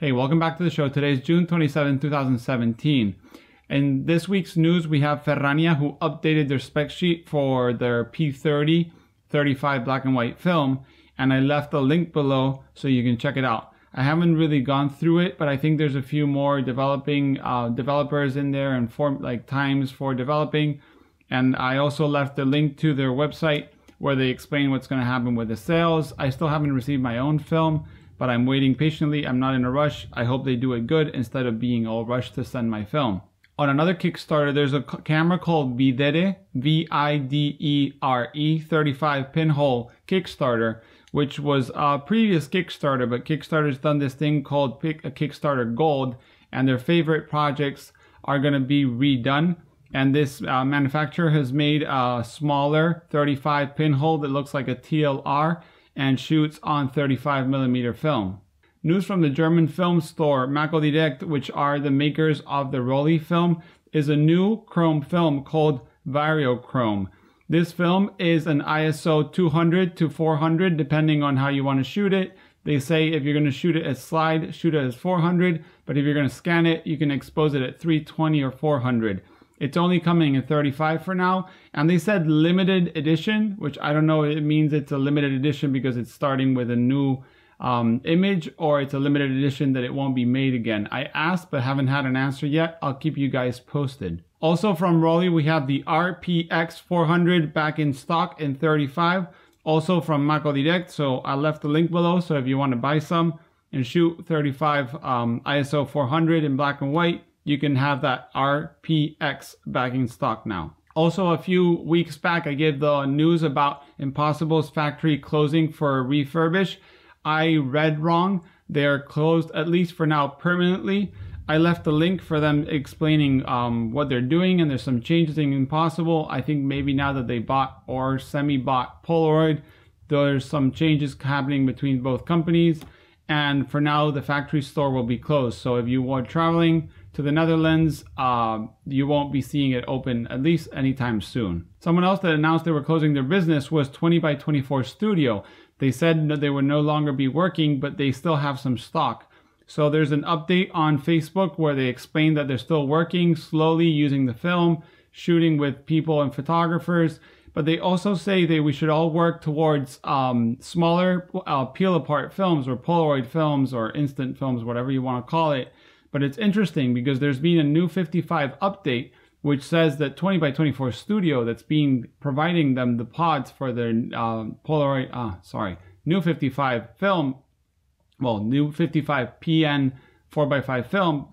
Hey, welcome back to the show. Today is June 27, 2017. In this week's news, we have Ferrania who updated their spec sheet for their P30 35 black and white film, and I left a link below so you can check it out. I haven't really gone through it, but I think there's a few more developing uh, developers in there and form like times for developing. And I also left the link to their website where they explain what's going to happen with the sales. I still haven't received my own film, but I'm waiting patiently. I'm not in a rush. I hope they do it good instead of being all rushed to send my film. On another Kickstarter, there's a camera called Videre, V-I-D-E-R-E, 35 pinhole Kickstarter, which was a previous Kickstarter, but Kickstarter's done this thing called Pick a Kickstarter Gold, and their favorite projects are going to be redone. And this uh, manufacturer has made a smaller 35 pinhole that looks like a TLR and shoots on 35 millimeter film. News from the German film store macodirect which are the makers of the Rollei film, is a new chrome film called Vario Chrome. This film is an ISO 200 to 400 depending on how you want to shoot it. They say if you're going to shoot it as slide, shoot it as 400, but if you're going to scan it, you can expose it at 320 or 400. It's only coming in 35 for now. And they said limited edition, which I don't know. It means it's a limited edition because it's starting with a new um, image or it's a limited edition that it won't be made again. I asked but haven't had an answer yet. I'll keep you guys posted. Also from Rollei, we have the RPX 400 back in stock in 35. Also from Maco Direct. So I left the link below. So if you want to buy some and shoot 35 um, ISO 400 in black and white, you can have that RPX back in stock now. Also, a few weeks back, I gave the news about Impossible's factory closing for refurbish. I read wrong. They're closed, at least for now, permanently. I left a link for them explaining um, what they're doing, and there's some changes in Impossible. I think maybe now that they bought or semi-bought Polaroid, there's some changes happening between both companies. And for now, the factory store will be closed. So if you are traveling to the Netherlands, uh, you won't be seeing it open at least anytime soon. Someone else that announced they were closing their business was 20 by 24 Studio. They said that they would no longer be working, but they still have some stock. So there's an update on Facebook where they explain that they're still working slowly using the film, shooting with people and photographers. But they also say that we should all work towards um, smaller uh, peel apart films or Polaroid films or instant films, whatever you want to call it, but it's interesting because there's been a new 55 update which says that 20 by 24 studio that's being providing them the pods for their uh, Polaroid, uh, sorry, new 55 film, well, new 55 PN 4x5 film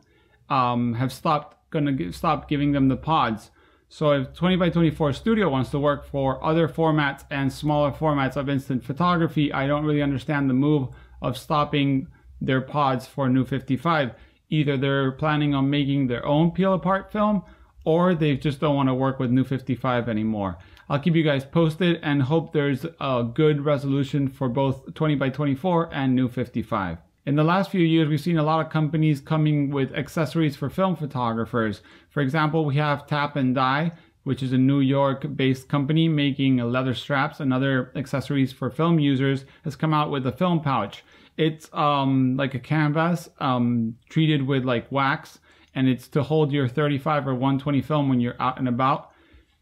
um, have stopped, gonna stop giving them the pods. So if 20 by 24 studio wants to work for other formats and smaller formats of instant photography, I don't really understand the move of stopping their pods for new 55 either they're planning on making their own peel apart film or they just don't want to work with New 55 anymore. I'll keep you guys posted and hope there's a good resolution for both 20 by 24 and New 55. In the last few years, we've seen a lot of companies coming with accessories for film photographers. For example, we have Tap and Dye, which is a New York based company making leather straps and other accessories for film users, has come out with a film pouch. It's um, like a canvas um, treated with like wax, and it's to hold your 35 or 120 film when you're out and about.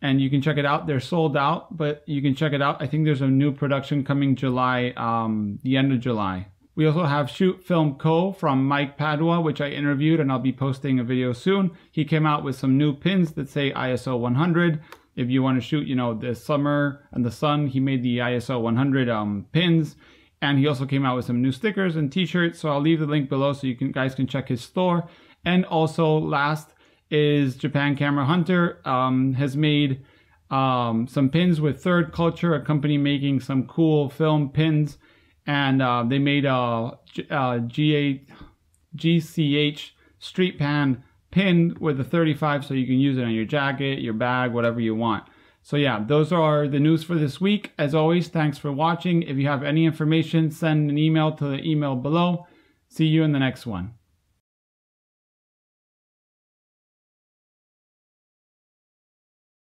And you can check it out. They're sold out, but you can check it out. I think there's a new production coming July, um, the end of July. We also have Shoot Film Co. from Mike Padua, which I interviewed, and I'll be posting a video soon. He came out with some new pins that say ISO 100. If you want to shoot, you know, the summer and the sun, he made the ISO 100 um, pins. And he also came out with some new stickers and t-shirts. So I'll leave the link below so you can, guys can check his store. And also last is Japan Camera Hunter um, has made um, some pins with Third Culture, a company making some cool film pins. And uh, they made a, a G8, JCH street pan pin with a 35 so you can use it on your jacket, your bag, whatever you want. So yeah, those are the news for this week. As always, thanks for watching. If you have any information, send an email to the email below. See you in the next one.